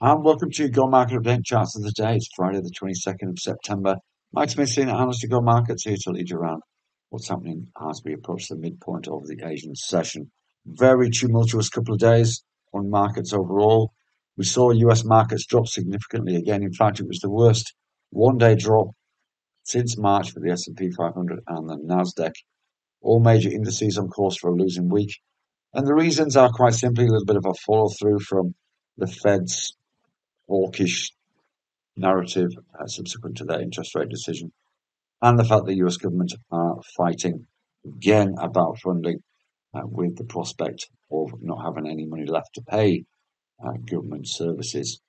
And welcome to Go Market Update Charts of the day. It's Friday, the 22nd of September. Mike Smith, senior analyst at Go Markets, here to lead you around what's happening as we approach the midpoint of the Asian session. Very tumultuous couple of days on markets overall. We saw US markets drop significantly again. In fact, it was the worst one-day drop since March for the S&P 500 and the Nasdaq. All major indices on course for a losing week. And the reasons are quite simply a little bit of a follow through from the Fed's hawkish narrative uh, subsequent to their interest rate decision, and the fact the US government are fighting again about funding uh, with the prospect of not having any money left to pay uh, government services.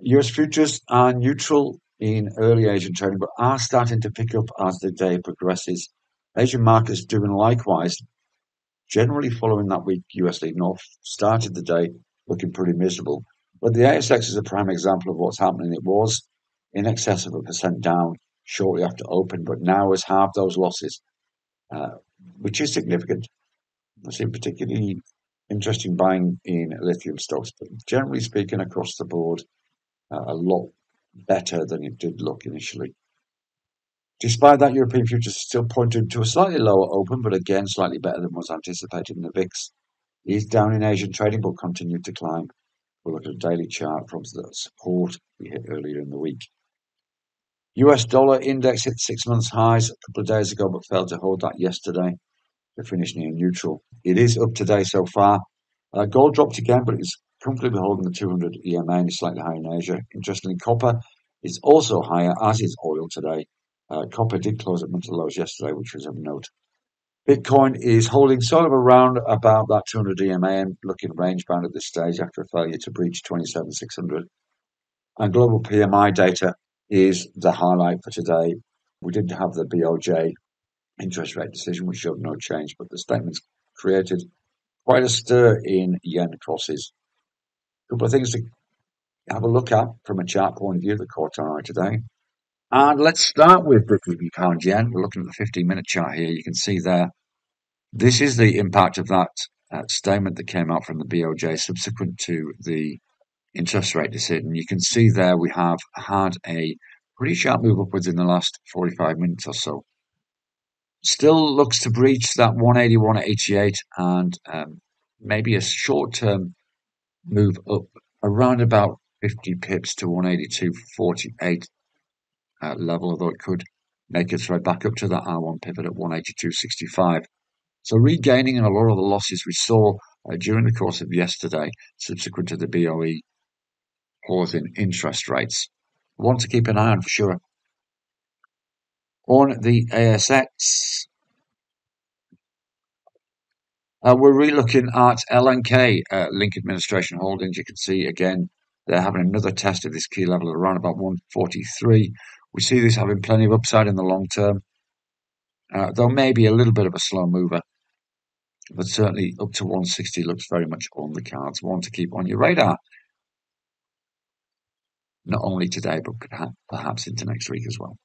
US futures are neutral in early Asian trading, but are starting to pick up as the day progresses. Asian markets doing likewise, generally following that weak US lead north, started the day looking pretty miserable. But the ASX is a prime example of what's happening. It was in excess of a percent down shortly after open, but now has halved those losses, uh, which is significant. I see particularly interesting buying in lithium stocks, but generally speaking, across the board, uh, a lot better than it did look initially. Despite that, European futures still pointed to a slightly lower open, but again slightly better than was anticipated in the VIX. Is down in Asian trading, but continued to climb. We'll look at a daily chart from the support we hit earlier in the week. US dollar index hit six months highs a couple of days ago, but failed to hold that yesterday to finish near neutral. It is up today so far. Uh, gold dropped again, but it's comfortably holding the 200 EMA and is slightly higher in Asia. Interestingly, copper is also higher, as is oil today. Uh, copper did close at monthly lows yesterday, which was of note. Bitcoin is holding sort of around about that 200 EMA and looking range bound at this stage after a failure to breach 27,600. And global PMI data is the highlight for today. We didn't have the BOJ interest rate decision, which showed no change, but the statements created quite a stir in yen crosses. A couple of things to have a look at from a chart point of view that caught our eye today. And let's start with the rupee pound yen. We're looking at the 15 minute chart here. You can see there. This is the impact of that uh, statement that came out from the BOJ subsequent to the interest rate decision. You can see there we have had a pretty sharp move upwards in the last 45 minutes or so. Still looks to breach that 181 at 88 and um, maybe a short term move up around about 50 pips to 182.48 uh, level, although it could make its way back up to that R1 pivot at 182.65. So regaining a lot of the losses we saw uh, during the course of yesterday, subsequent to the BOE pause in interest rates. One to keep an eye on for sure. On the ASX, uh, we're relooking at LNK, uh, Link Administration Holdings. You can see again, they're having another test of this key level at around about 143. We see this having plenty of upside in the long term, uh, though maybe a little bit of a slow mover. But certainly up to 160 looks very much on the cards. One to keep on your radar. Not only today, but perhaps into next week as well.